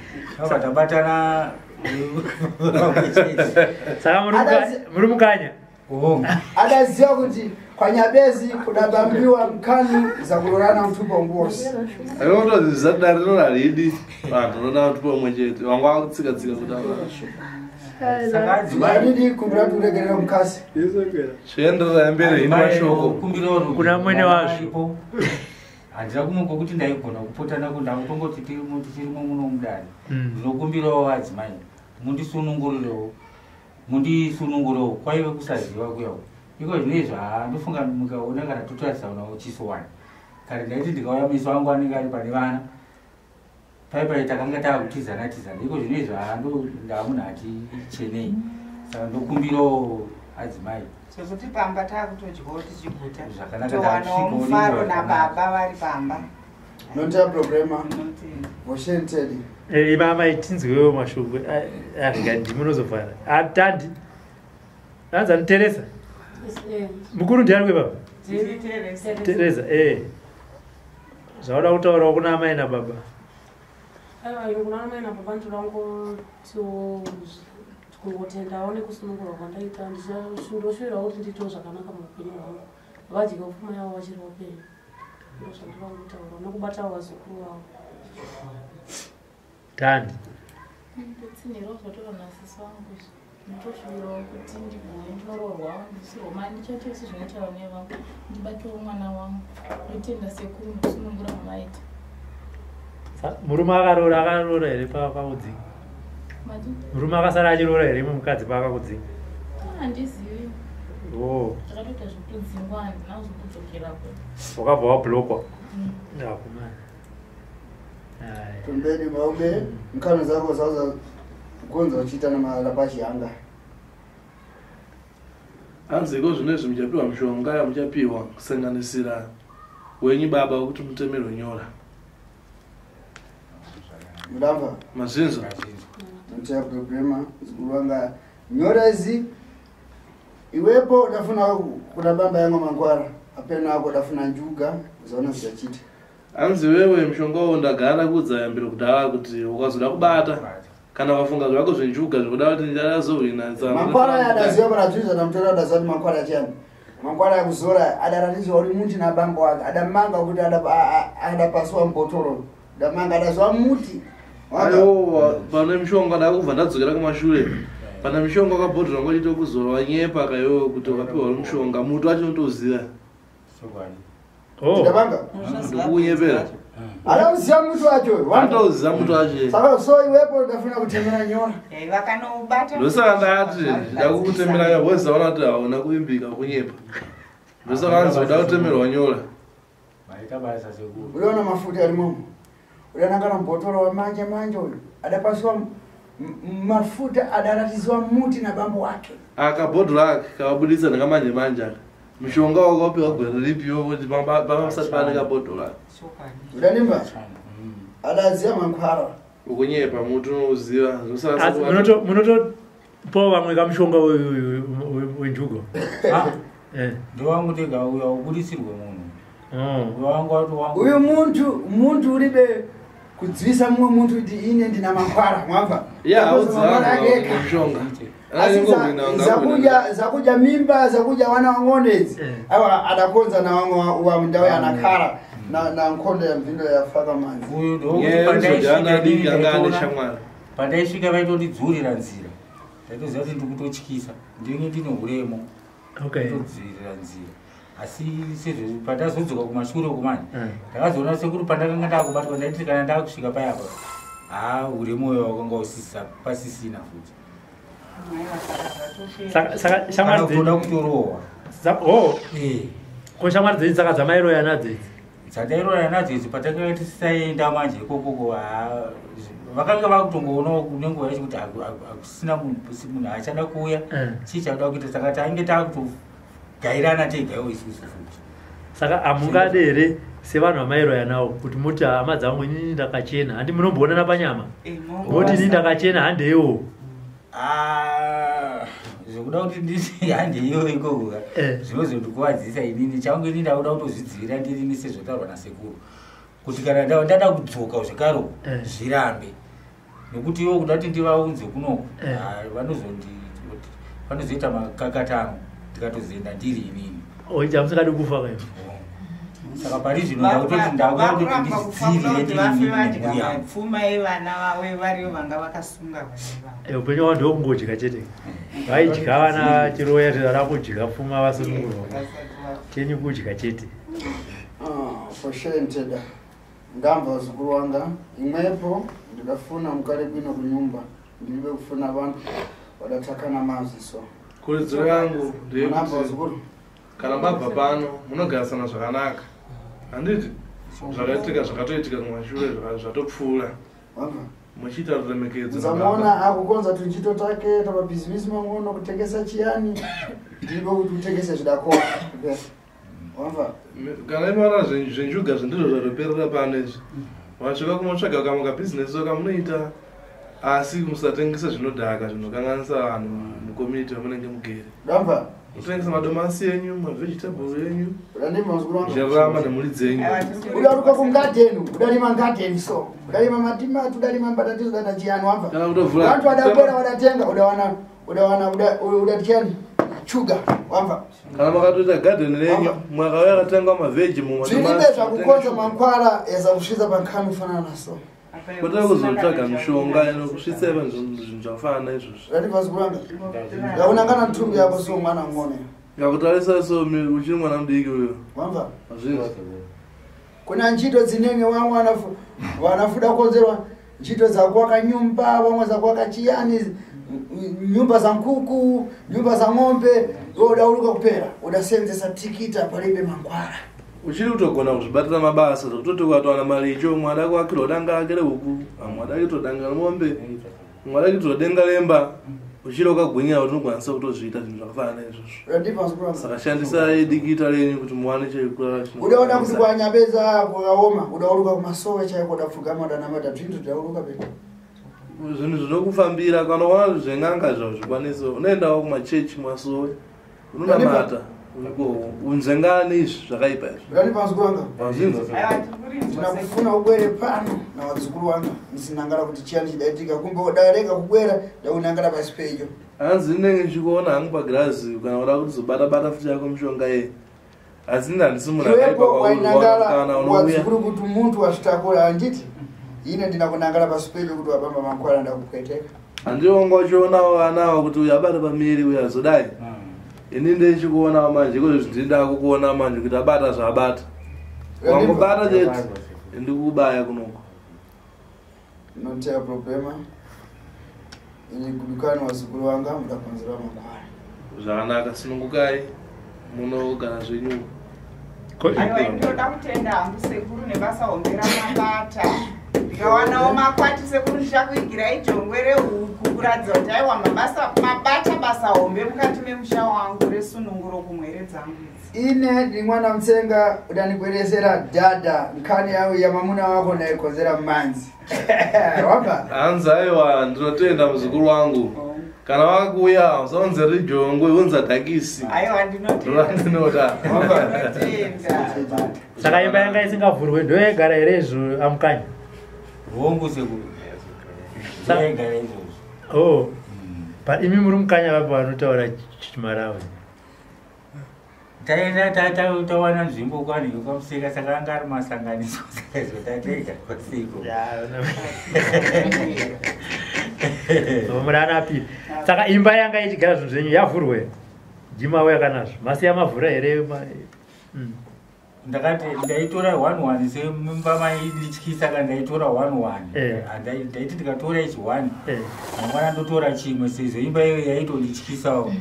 Aka tabatana saka muri muka- muri mukanya adaziva kuti kwanyabezi kudabambiwa mkani za kurorana mutupo mubosi anotozi zvisati rino haridi vanhu unoda tupo umwe chete wangu akutsika tsika kuti saka adzimai adidi kumbira kuti uregerere mukasi. Zvienderera mberi hini mashoko. Kuna mwene wazvo. handina kumuka kuti ndaigona kupotana ku ndakutongoti tirimo tichirimo muno mudare Mm. ndinokumbirawo adzimai mundisunungururewo mundisunungurewo kwaive kusaziva kuyawo iko zvinezvi handofunga mukaona kana tototarisanawo chiso wani. Kare ndaiti ndikauya meso angu anenge ari pane vana paipai takanga taakutizana tizana. Iko zvinezvi hando ndamunhu ati chenei saka ndokumbirawo adzimai. Zvekuti pamba taakutodyawo tichiguta Zvakanaka, towanawo mufaro nababa vari pamba. Notaya problema Tinotenda. Voshented imamai tinzwewo mashoko. Arikandi munozofara atandi anzi anoteresa mukuru ndiani kwebaba teresa? E zvauda kutaurawo kuna amai nababa kuna mai nababa ndoda kungotendawo nekusunungurwa kwandaita ndoshuwira kuti ndiitewo zvakanaka muupenyu hwangu vadye upfuma yavo vachiri upenyu ndo zvandoda kutaura nokubatawo vazukuru vavo tani ndotoshuviwawo kuti ndibhuye ndinoroorwawo ndisirwa ma ndichaite isu zvinoitawo nevamwe ndibatewo mukadzi paakakudzinga handizivi wakabva wablokwa mm. akumana aya tombeni maube mkano zako zauza gonza uchiita namalapashiyanga anziko zvinezvi muchapiwa mishonga yamuchapiwa kusanganisira wenyu baba wekuti mutemerwe nyora. Mudamva mazvinzo notaya problema zikuru vanga nyora izi iwepo udafuna kuda bamba yangu mangwara apena ako udafuna njuga zaona zvichachita anzi wewe mushonga uwo ndagara kudzayambira kudhara kuti ukazoda kubata. Kana wafunga zvako zvenjuga zvekuda kuti ndichazohwina mankwara aya adaziva paradzvizva namutora adazati mankwara chiyani? Mankwara akuzora adaratidzwa uri muti nabambo wake. Adamanga kuti adapasiwa mubhotoro. Damanga adaziva muti. Aiwa pane mishonga ndakubva ndadzokera kumashure. Pane mishonga wakabhodhera ngochita kuzora wanyepa kaiwo kuti wakapiwa uri mushonga. Muti wacho unotoziva oh. Damanga ndikukunyepera adauziva muti wacho. Atoziva muti wacho saka so iwepo ndafuna kutemera nyora. Eh, ndosaka ndati ndakukutemera yavozivaona kuti hauna kuimbika kunyepa. Ndosaka anzoda kutemerwa nyora uliona mafuta alimomo ulianangana mubhotoro wamanje manje uyu adapasiwa mafuta adaratiziwa muti nabambo wake. Akabhodhero ake kavabudisa nekamanje manje aka mushonga wakapiwa gwere ripiwo kuti pamasati pane kabhodhero ake udanimba adaziva mankwara ukunyepa muti unouziva Asi munoto- munotopawo vamwe kamushonga we- we- we- wenjugo Eh. ndowangu tega uya ubudisirwe munhu wati wangu uyu muntu muntu uribe kudzivisa mumwe muntu kuti ine ndina mankwara mwabva ya Because mankwara ake ega. audzivamushonga Asi za- zakudya zakudya mimba zakudya wana wang'onedzi Eh. aiwa adakonza na wamwe wa- wa mundau yanakara na na nkhondo ya mvindo yafaka manzi. Pandaisvika vaitotidzurira nzira ndaitoziva kuti ndikutotyisa ndinge ndine uremo. Okay. Todzirira nzira. Asi sezvo pandazodzoka kumashure kumani Eh. ndakazoona sekuri pandakanga ndakubatwa ndaiti kana ndakusvika payapa ha uremo uyo wakanga usisa pasisina futi ko shamwari dzenyu saka dzamairoya nadzo idzi dzandairoya nadzo idzi patakanga tisaenda manje ikokoko ha vakanga vakutongoonawo nenguva yacho kuti haku- haku- hakusina munhu achada kuuya Eh. chii chakuda kuita saka tange takutogairana tegaiwo isusu futi. Saka hamungade here sevanhu vamairoya navo kuti muti hama dzangu inini ndakachena handi munomboonana panyama? Moti inini ndakachena handeiwo Ah, zvokuda kuti nditi handeiyo ikokoka Eh. zvinozondikuwadzisa inini changu ini ndakuda kutozvidzivira ndirini sezvotaurwa nasekuru kuti kana nda- ndada kudzoka zvekaro Eh. zvirambe nekuti iwo kuda kuti ndivaunze kunoku Eh. ah, vanozondi vanozoita makakatano ndikatozoenda ndiri inini oita musingadi kufa kaio saka pari zvino ndakutoti ndakuda kuti ndidzidzirire ndiri inini nemhuri yangu pfuma yevana vavo varivo vanga vakasunga vana. Vavo upenyu hwavo ndokungodya chete. Vaidya vana chiroya tivana kudya pfuma vasunungurwa. Chenyu kudya chete. Foshenteda ndamva zukuru wanga. Imwepo ndikafuna mukale bwino kunyumba. Ndilibe kufuna vantu vadatakana maziso. Kuridziro yangu namba ndeyekuti zukuru kana mabva pano munogarisana zvakanaka handiti zvakaitika zvakatoitika kumashure zvatopfuura. Muchiita ruremekedzo nzamuona akukonza tunchito take tamabhizimisi mang'ono kutengesa chiyani. Ndilibe kuti utengese zvidakora wamva kana zven- zvenjuga zvendizvo zvatoperera pano izvi wasvika kumotsvaga kama kabhizinesi wakamunoita asi musatengesa zvinodhaka zvinokanganisa vanhu mucommunity vamunenge mugere. Damva kutengesa madomasi enyu mavhegitable enyu zvichirarama nemhuri dzenyu. Udaruka kungadheni udalima ngadheni so. Udalima matimati udalima mbatatizo dada chiyani wamva kana kutovhura vantu vadapera vadatenga udawana udawana uda- udatichani chuga wamva kana makatoita gadheni renyu mwakauya akatengwa mavheji zviribe zvakukonza mankwara eza kusvitsa pankhani ufanana naso kotari kuzotsvaga mishonga inokusvitsa iva zvinhu zvafana izvozvo zvativa zikuranga yaunangana ntumbi yako so mwana ng'one. Ngakutarisa so mi- uchiri mwana mudiki uyo? Wamva? Kuna ntchito dzinenge wamwe vanafuda konzerwa ntchito zakuwaka nyumba wamwe zakuwaka chiyani nyumba za nkuku nyumba za ng'ombe. Iwe udauluka kupera udasenzesa tikita palibe mankwara uchiri kutogona kuzvibatira mabasa zvekutoti ukatowana mari icho mwe ada kuakirwa danga akire huku amwe ada kuitodanga mombe mwe ada kuitodenga lemba uchiri wakagwinyira kuti unokwanisa kutozviita zvinhu zvakafanana zikuranga saka shandisai dikita renyu kuti muwane chekurara udaona kuti kwanyabeza kwakaoma udauluka kumasowe chaiko udapfugama udanamata bzvintu zvidauluka pe zvinhu zvinokufambira kana uona zveng'anga zvavo zvikwanisa unoendawo kumachechi mwasowe unonamata unzengani izvi zvakaipa izvi? Ndani pazukuru wanga mazvinza ndinakufuna ubwere pano navadzukuru wanga musinangara kuti chiyani chidaitika. Kumbe udareka kubwera ndaunangara pasi pedyo hanzi ndinenge ndichikuona hangu pagirazi kana uda kuti zobata-bata futi yako mishonga iyi. Asi ndi handisi munhu akaipa iwepo wainangara kana unouya. wadzukuru kuti muntu wasvitakura handiti? Ine ndinakunangara pasi pedyo kuti wapamba makwara ndakupweteka handionga uchionawo anawo kuti uyu abata pamiri uyu azodai ini ndichikuonawo manje iko zvindinda kukuona manje kuti abata zvaabata. Wangobata chete? Ndikubaya kunoko. Notea problema. Ini gudukani wadzukuru wanga mudakonzera makwara zvakanaka sinungukai. Munogara zvenyu. Aiwa ndinoda kutenda hangu sekuru nebasa hombe ramabata ndikawanawo makwati sekuru ndichakuigirai jongwe rehuku kuratidza kuti aiwa mabasa mabata basa hombe mukati memusha wangu resununguro kumwere dzangu idzi. Ine ndi mwana mtsenga udanikweresera dhadha nkhani yawo ya mamuna wako ndaikonzera mmanzi wapa hanzi aiwa ndinotenda muzukuru wangu. Kana wakuuya usaunzeri jongwe unzadhakisi aiwa ndinotenda ndinotenda saka imba yanga isingavhurwe ndoyegara here izvo amukanya hongu sekuru Sa- yaigara izvozvo o but imi muri mukanya vapo vanotaura chimarawe taenda ta- ta- tawana nzvimbo kwanhiko kwamuseka saka anga ari masanganiso saka zotatega kwasiko. Muri ana apiri saka imba yanga ichigara zvinhu zvenyu yavhurwe? Jimawe yakanazvo masi yamavhura here? Mm. Ndakati ndaitora one one semimba maindityisa saka ndaitora one one. Eh. Ndaiti ndikatora ichi one. Eh. mangwana ndotora chimwe sezvo imba iyo yaitondityisawo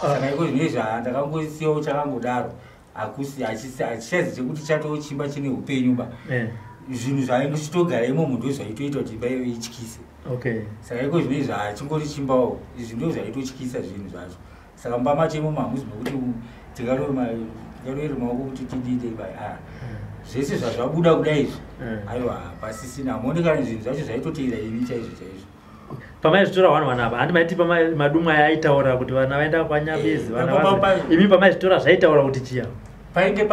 saka iko zvinezvi ndakangosiyawo chakangodaro. Hakusi hachichazi chekuti chatoo chimba chine upenyu ba. Eh. zvinhu zvaingositogara imo ndo zvaitoita kuti imba iyo ityise okay saka iko zvinezvi hachingori chimbawo. Izvi ndo zvaitotyisa zvinhu zvacho saka mba macho imo mamuzi nokuti tikaroere maoko kuti tidide ba zvese zvazvabuda kudai izvi. Mm. aiwa pasisina hamuonekani zvinhu zvacho zvaitoteera ini chaizvo chaizvo. Pamaizvitora vanhu vana apa handi maiti madumwe aya aitaura kuti vana vaenda kwanyabezi Eh, vana pa- pa- vazi- pa- imi pamaizvitora zvaitaura kuti chiya? Painge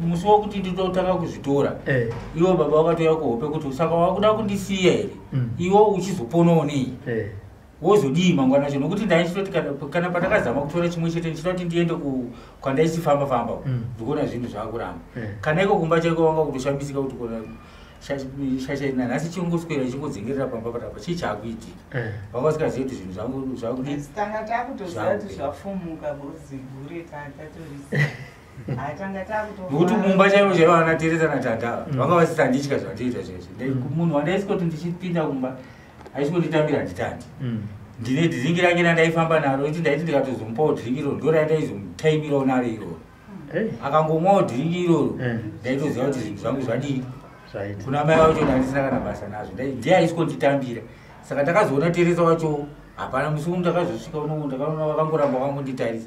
musi wokuti nditotanga kuzvitora Eh. iwo baba wakatoya kuhope kuti saka wakuda kundisiya here Mm. iwo uchizoponawo nei Eh. Wozodii mangwana acho nokuti ndaichitoti kana- pandakazama kutora chimwe chete ndichida kuti ndiende ku- kwandaichifamba famba Mm. ndikuona zvinhu zvakuramba Eh. kana iko kumba chaiko wanga kutoshambisika kuti kona shashaina nhasi chingoswera chingodzengerera pamba patapa chii chaakuitika Eh. vanga vasingazivi kuti zvinhu zvangu zvakudii tanga takutoziva kuti zvafumuka bozi gure hatanga nokuti mumba chaivo chaivo vana teresa natanda Mm. vanga vasisanditya zvandiita zveshe Ndai- munhu wandaisika kuti ndichipinda kumba aisingonditambira handitandi Mm. ndine dhiringi rake randaifamba naro kuti ndaiti ndikatozomupawo dhiringi iroro ndo randaizomutaimirawo naro iroro. Eh. akangomwawo dhiringi iroro Eh. ndaitoziva kuti zvinhu zvangu zvadii. Kuna mai vacho ndandisina kana basa nazvo ndiye aisingonditambira saka ndakazoona teresa wacho hapana musi umu ndakazosvika unomu ndakaona vakangoramba vakangonditarisa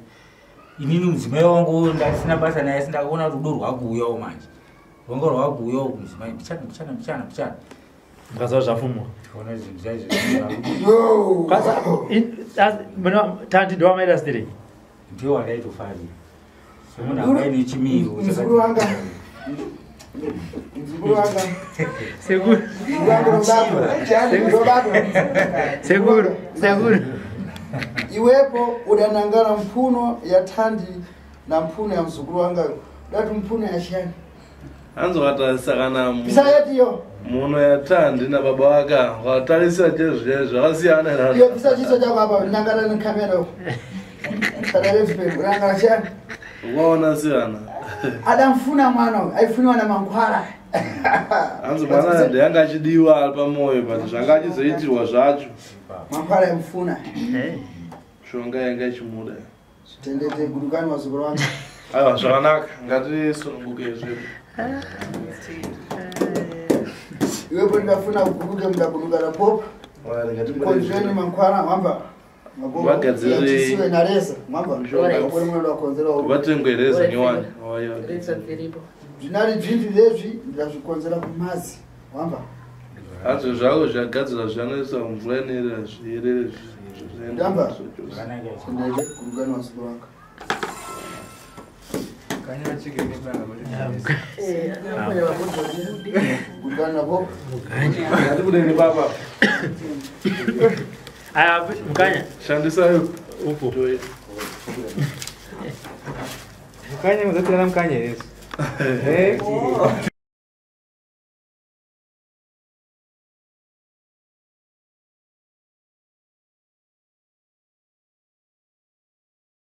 inini mudzimai wangu ndasina basa naye asi ndakaona rudo rwakuuyawo manje. Rwanga rwakuuyawo kumudzimai mbichana mbichana mbichana mbichana mukazava zvafumwa tandi ndowamaita sitirei ndiwo wandaitofarira semunhu angaine chimiro robatwa sekuru sekuru iwepo udanangana mphuno ya thandi na mphuno ya mzukuru wanga. Dati mphuno ya chiyani hanzovatarisa kana mu- pisa yetiyo muno yatandi nababa waka watarisira chezvo zvakasiyana pisa chiso chako apa kadalefipeu unangana chiyani ukaona siyana adamfuna mwana aifuniwa na mankhwala. Hanzi mwana ndeyanga achidiwa ari pamwoyo but zvanga achizoitirwa zvacho. Mankhwala yamfuna Eh, mishonga yanga ichimuda. Tendete gurukani wazukuru wanga aiwa zvakanaka. Ngatisununguke zvedu iwepo ndingafuna kuguruke mudagurukana popa konzveni mankhwala mwamba Vagadzire- yachisiwe naresa mwamba Mishonga. Akuri mwana wakonzera uri vatengwereza nyowani zvinari bvimvi vezvi ndazvikonzera kumazi. Mwamba hanzi zvako zvagadzira zvanoisa mvura inoerera zvierere Ndamba. tendete gurukani wanga kutanapo Ndikudeni baba. mukanya Shandisayo. upo mukanya muzotora mukanya yesu